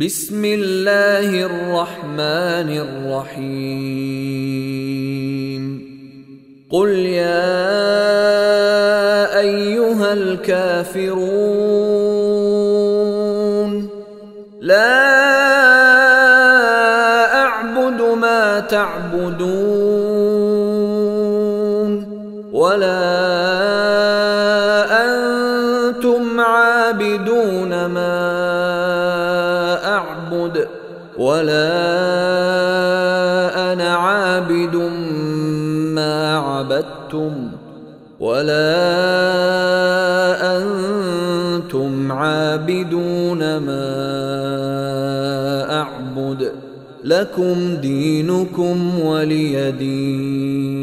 بسم الله الرحمن الرحيم. قل يا أيها الكافرون لا أعبد ما تعبدون ولا أنتم عابدون ما أعبد ولا أنا عابد ما عبدتم ولا أنتم عابدون ما أعبد لكم دينكم ولي دين.